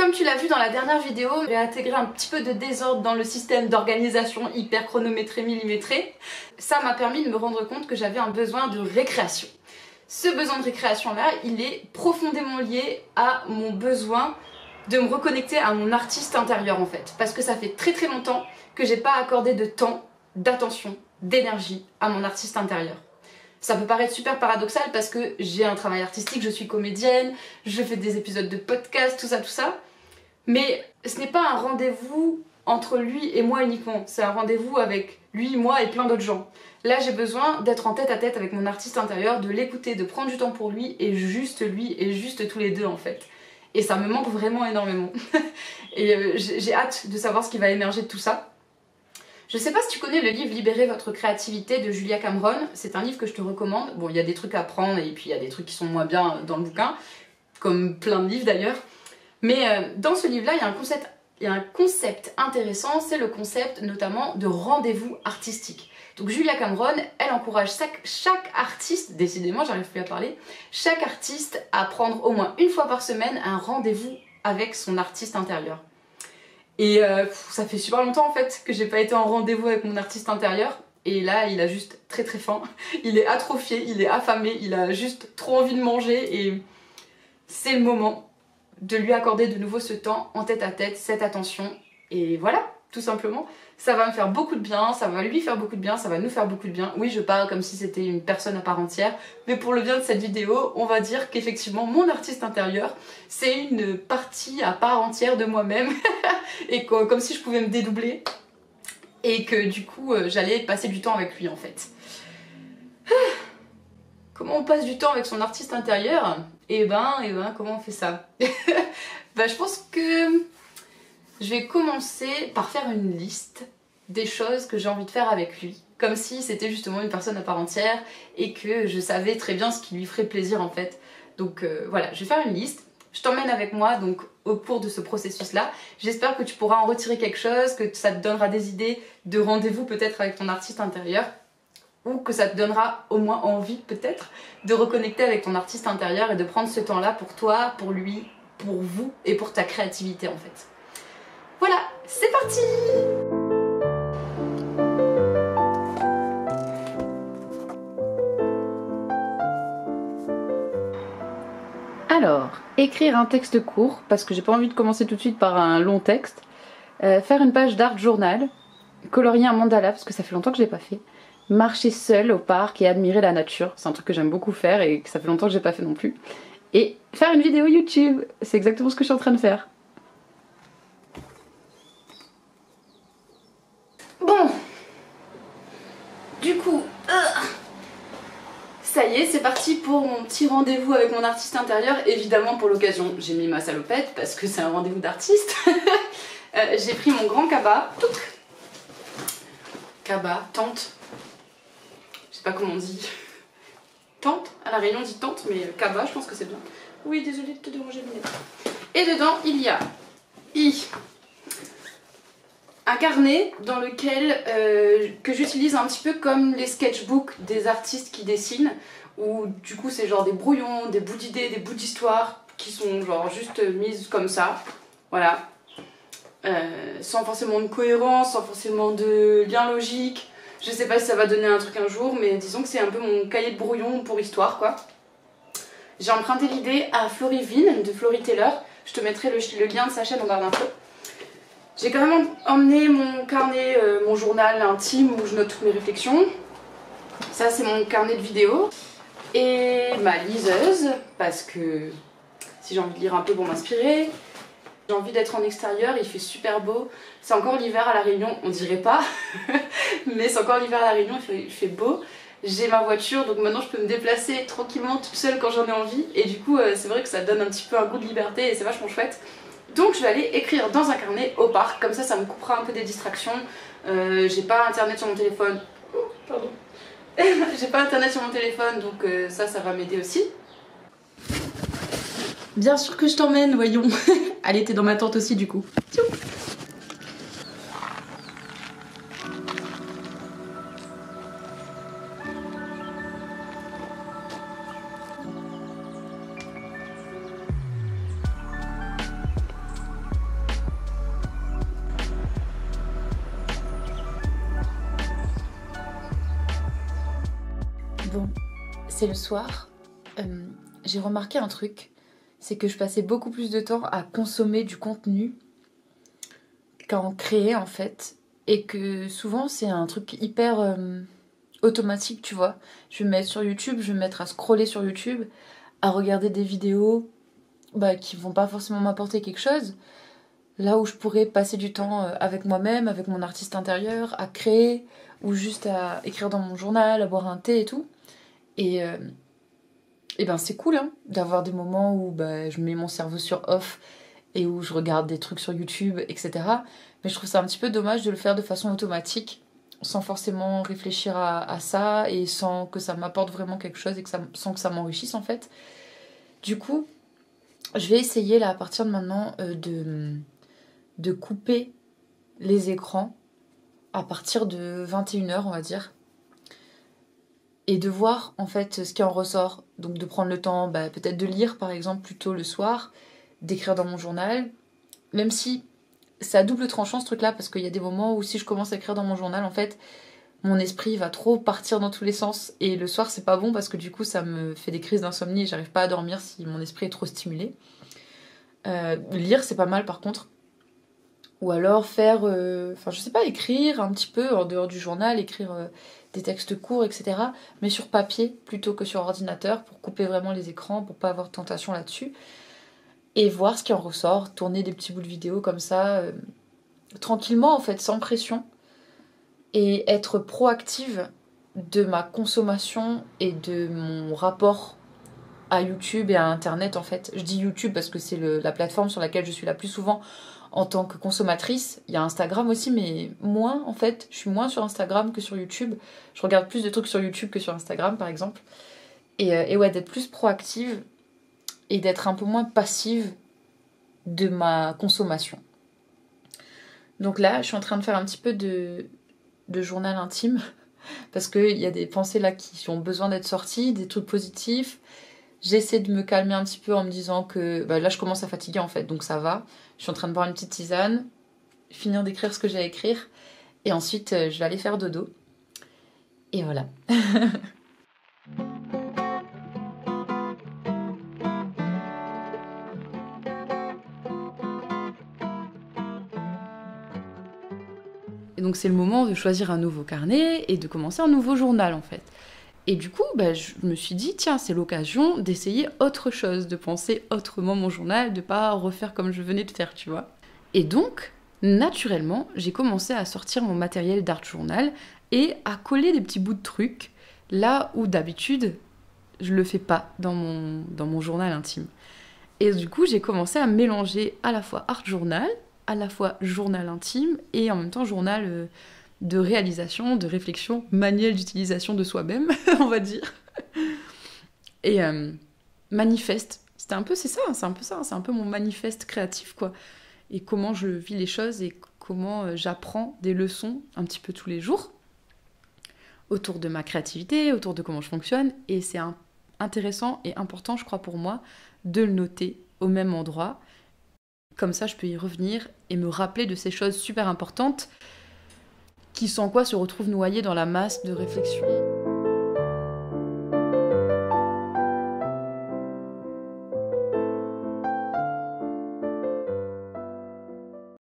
comme tu l'as vu dans la dernière vidéo, j'ai intégré un petit peu de désordre dans le système d'organisation hyper chronométré, millimétré. Ça m'a permis de me rendre compte que j'avais un besoin de récréation. Ce besoin de récréation là, il est profondément lié à mon besoin de me reconnecter à mon artiste intérieur en fait. Parce que ça fait très très longtemps que j'ai pas accordé de temps, d'attention, d'énergie à mon artiste intérieur. Ça peut paraître super paradoxal parce que j'ai un travail artistique, je suis comédienne, je fais des épisodes de podcast, tout ça, tout ça. Mais ce n'est pas un rendez-vous entre lui et moi uniquement. C'est un rendez-vous avec lui, moi et plein d'autres gens. Là, j'ai besoin d'être en tête à tête avec mon artiste intérieur, de l'écouter, de prendre du temps pour lui et juste lui et juste tous les deux en fait. Et ça me manque vraiment énormément. et euh, j'ai hâte de savoir ce qui va émerger de tout ça. Je sais pas si tu connais le livre Libérer votre créativité de Julia Cameron. C'est un livre que je te recommande. Bon, il y a des trucs à prendre et puis il y a des trucs qui sont moins bien dans le bouquin, comme plein de livres d'ailleurs. Mais euh, dans ce livre-là, il y a un concept, intéressant, c'est le concept notamment de rendez-vous artistique. Donc Julia Cameron, elle encourage chaque, chaque artiste, décidément j'arrive plus à parler, chaque artiste à prendre au moins une fois par semaine un rendez-vous avec son artiste intérieur. Et euh, ça fait super longtemps en fait que j'ai pas été en rendez-vous avec mon artiste intérieur. Et là, il a juste très très faim. Il est atrophié, il est affamé, il a juste trop envie de manger. Et c'est le moment de lui accorder de nouveau ce temps en tête à tête, cette attention. Et voilà, tout simplement. Ça va me faire beaucoup de bien, ça va lui faire beaucoup de bien, ça va nous faire beaucoup de bien. Oui, je parle comme si c'était une personne à part entière, mais pour le bien de cette vidéo, on va dire qu'effectivement, mon artiste intérieur, c'est une partie à part entière de moi-même, et comme si je pouvais me dédoubler, et que du coup, euh, j'allais passer du temps avec lui en fait. Comment on passe du temps avec son artiste intérieur? Et eh ben, et eh ben, comment on fait ça Bah, je pense que je vais commencer par faire une liste des choses que j'ai envie de faire avec lui. Comme si c'était justement une personne à part entière et que je savais très bien ce qui lui ferait plaisir en fait. Donc euh, voilà, je vais faire une liste. Je t'emmène avec moi donc au cours de ce processus-là. J'espère que tu pourras en retirer quelque chose, que ça te donnera des idées de rendez-vous peut-être avec ton artiste intérieur ou que ça te donnera au moins envie peut-être de reconnecter avec ton artiste intérieur et de prendre ce temps-là pour toi, pour lui, pour vous et pour ta créativité en fait. Voilà, c'est parti Alors, écrire un texte court, parce que j'ai pas envie de commencer tout de suite par un long texte. Euh, faire une page d'art journal. Colorier un mandala, parce que ça fait longtemps que je l'ai pas fait. Marcher seul au parc et admirer la nature. C'est un truc que j'aime beaucoup faire et que ça fait longtemps que j'ai pas fait non plus. Et faire une vidéo YouTube. C'est exactement ce que je suis en train de faire. Ça y est, c'est parti pour mon petit rendez-vous avec mon artiste intérieur. Évidemment, pour l'occasion, j'ai mis ma salopette parce que c'est un rendez-vous d'artiste. Euh, j'ai pris mon grand cabas. Cabas, tente. Sais pas comment on dit. Tente À la Réunion, on dit tente, mais cabas, je pense que c'est bien. Oui, désolée de te déranger, Et dedans, il y a I un carnet dans lequel euh, que j'utilise un petit peu comme les sketchbooks des artistes qui dessinent où du coup c'est genre des brouillons, des bouts d'idées, des bouts d'histoire qui sont genre juste mises comme ça, voilà, euh, sans forcément de cohérence, sans forcément de lien logique. Je sais pas si ça va donner un truc un jour, mais disons que c'est un peu mon cahier de brouillon pour histoire quoi. J'ai emprunté l'idée à Florivine de Flory Taylor. Je te mettrai le, lien de sa chaîne en barre d'infos. J'ai quand même emmené mon carnet, euh, mon journal intime où je note toutes mes réflexions. Ça c'est mon carnet de vidéo. Et ma liseuse, parce que si j'ai envie de lire un peu pour m'inspirer, j'ai envie d'être en extérieur, il fait super beau. C'est encore l'hiver à La Réunion, on dirait pas, mais c'est encore l'hiver à La Réunion, il fait, beau. J'ai ma voiture, donc maintenant je peux me déplacer tranquillement toute seule quand j'en ai envie. Et du coup, euh, c'est vrai que ça donne un petit peu un goût de liberté et c'est vachement chouette. Donc je vais aller écrire dans un carnet au parc, comme ça ça me coupera un peu des distractions. Euh, j'ai pas internet sur mon téléphone. Oh, pardon. j'ai pas internet sur mon téléphone, donc euh, ça, ça va m'aider aussi. Bien sûr que je t'emmène, voyons. Allez, t'es dans ma tente aussi du coup. Tchou Bon, c'est le soir. Euh, j'ai remarqué un truc c'est que je passais beaucoup plus de temps à consommer du contenu qu'à en créer en fait, et que souvent c'est un truc hyper euh, automatique, tu vois. Je vais me mettre sur YouTube, je vais me mettre à scroller sur YouTube, à regarder des vidéos bah, qui vont pas forcément m'apporter quelque chose. Là où je pourrais passer du temps euh, avec moi-même, avec mon artiste intérieur, à créer, ou juste à écrire dans mon journal, à boire un thé et tout. Et, euh, et ben c'est cool hein, d'avoir des moments où bah, je mets mon cerveau sur off et où je regarde des trucs sur YouTube, etc. Mais je trouve ça un petit peu dommage de le faire de façon automatique, sans forcément réfléchir à, ça et sans que ça m'apporte vraiment quelque chose et que sans que ça m'enrichisse en fait. Du coup, je vais essayer là à partir de maintenant euh, de, de couper les écrans à partir de 21h on va dire et de voir en fait ce qui en ressort donc de prendre le temps bah, peut-être de lire par exemple plutôt le soir d'écrire dans mon journal même si c'est à double tranchant ce truc là parce qu'il y a des moments où si je commence à écrire dans mon journal en fait mon esprit va trop partir dans tous les sens et le soir c'est pas bon parce que du coup ça me fait des crises d'insomnie et j'arrive pas à dormir si mon esprit est trop stimulé. Euh, lire c'est pas mal par contre. Ou alors faire, euh, enfin je sais pas, écrire un petit peu en dehors du journal, écrire euh, des textes courts, etc. Mais sur papier plutôt que sur ordinateur pour couper vraiment les écrans, pour pas avoir de tentation là-dessus. Et voir ce qui en ressort, tourner des petits bouts de vidéo comme ça, tranquillement en fait, sans pression et être proactive de ma consommation et de mon rapport à YouTube et à Internet en fait. Je dis YouTube parce que c'est la plateforme sur laquelle je suis la plus souvent en tant que consommatrice. Il y a Instagram aussi, mais moins en fait. Je suis moins sur Instagram que sur YouTube. Je regarde plus de trucs sur YouTube que sur Instagram par exemple. Et, euh, et ouais, d'être plus proactive et d'être un peu moins passive de ma consommation. Donc là, je suis en train de faire un petit peu de, de journal intime parce qu'il y a des pensées là qui ont besoin d'être sorties, des trucs positifs. J'essaie de me calmer un petit peu en me disant que bah, là je commence à fatiguer en fait, donc ça va. Je suis en train de boire une petite tisane, finir d'écrire ce que j'ai à écrire, et ensuite euh, je vais aller faire dodo. Et voilà. Et donc c'est le moment de choisir un nouveau carnet et de commencer un nouveau journal en fait. Et du coup, bah, je me suis dit, tiens, c'est l'occasion d'essayer autre chose, de penser autrement mon journal, de pas refaire comme je venais de faire, tu vois. Et donc, naturellement, j'ai commencé à sortir mon matériel d'art journal et à coller des petits bouts de trucs là où d'habitude je le fais pas dans mon, dans mon journal intime. Et du coup, j'ai commencé à mélanger à la fois art journal à la fois journal intime et en même temps journal euh, de réalisation, de réflexion, manuel d'utilisation de soi-même, on va dire. Et euh, manifeste. C'était un peu, c'est ça, c'est un peu ça, c'est un peu mon manifeste créatif, quoi. Et comment je vis les choses et comment euh, j'apprends des leçons un petit peu tous les jours autour de ma créativité, autour de comment je fonctionne. Et c'est intéressant et important, je crois, pour moi, de le noter au même endroit comme ça, je peux y revenir et me rappeler de ces choses super importantes qui sans quoi se retrouvent noyées dans la masse de réflexions